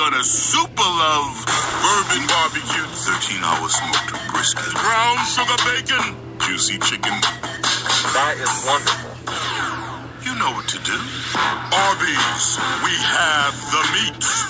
Gonna super love bourbon barbecue, 13 hour smoked brisket, brown sugar bacon, juicy chicken. That is wonderful. You know what to do. Arby's, we have the meat.